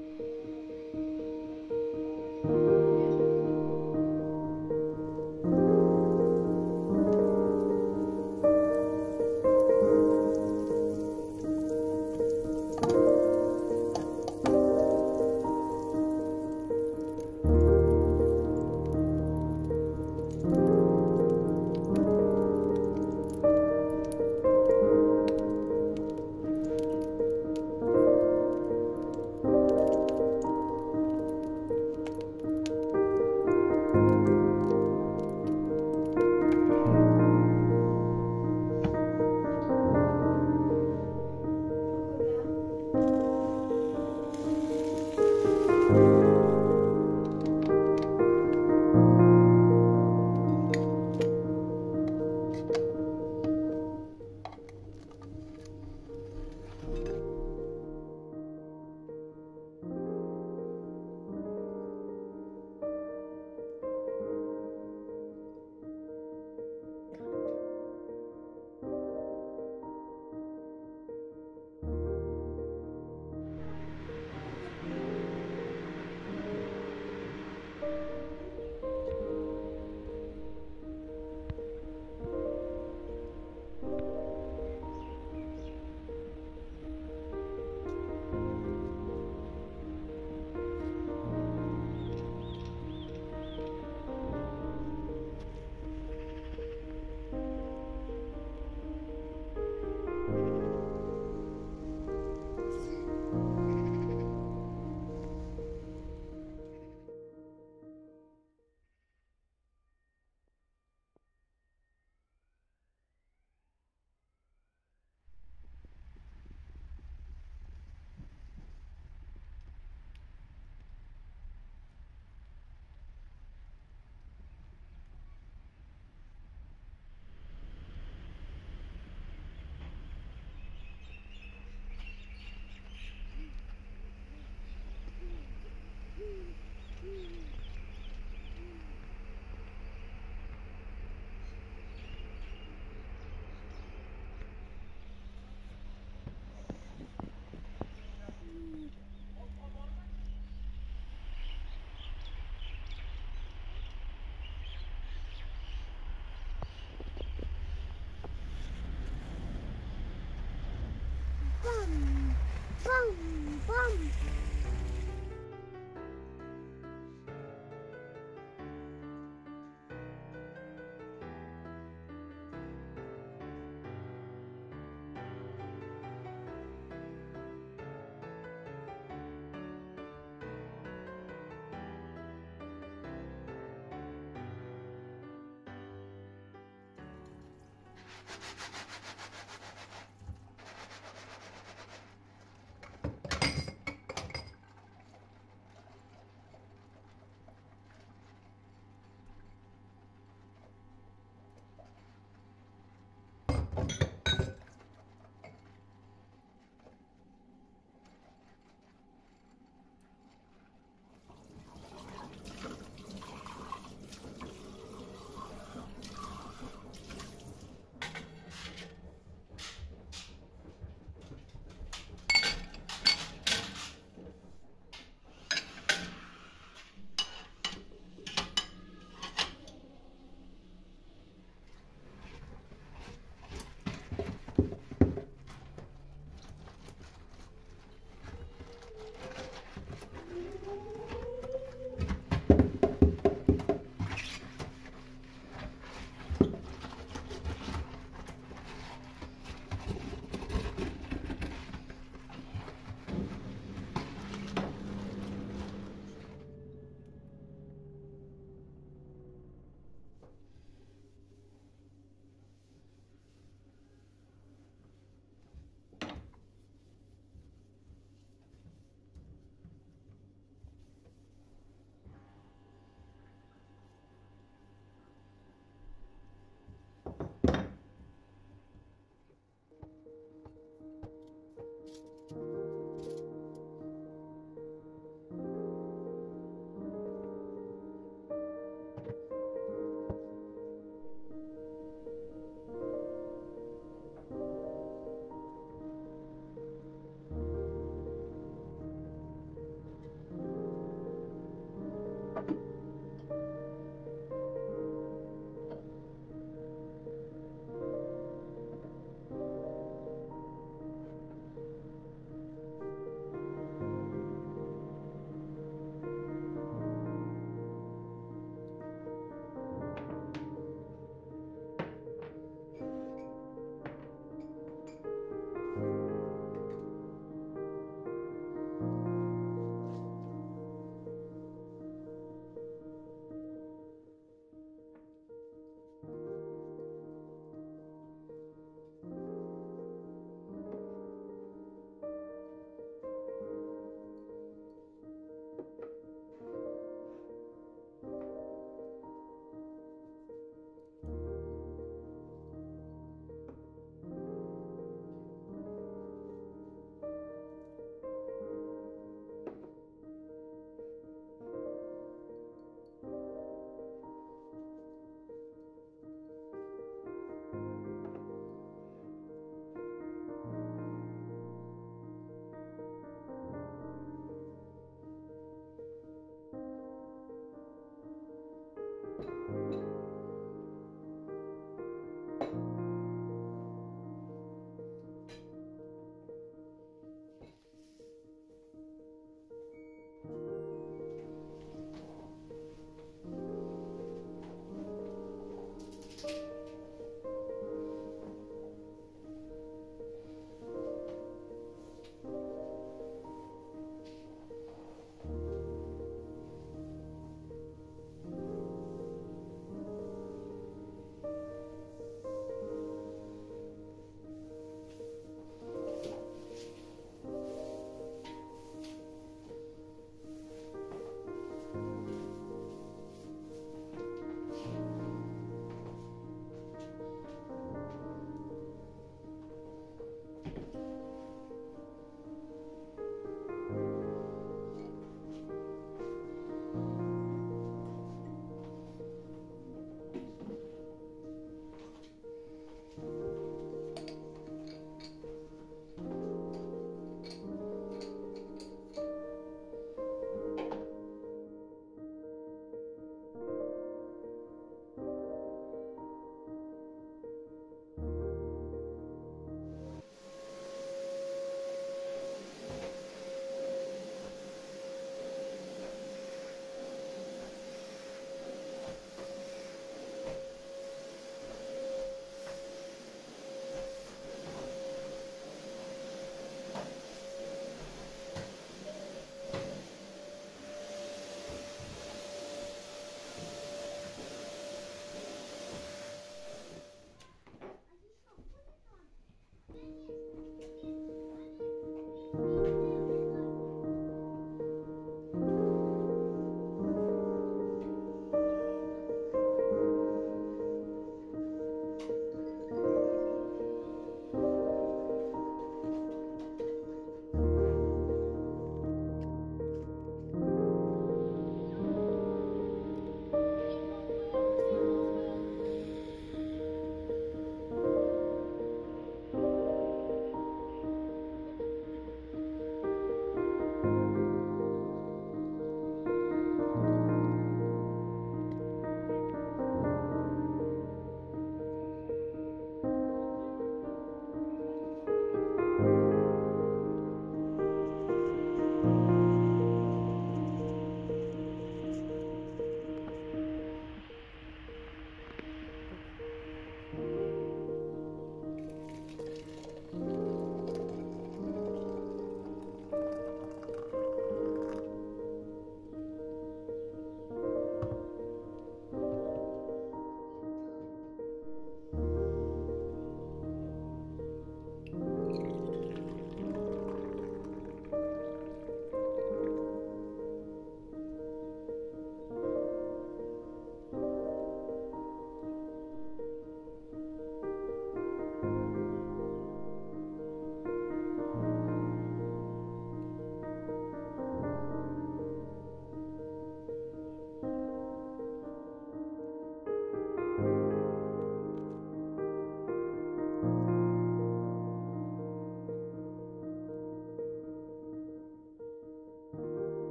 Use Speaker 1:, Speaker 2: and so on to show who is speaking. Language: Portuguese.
Speaker 1: Thank you. Bom, bom.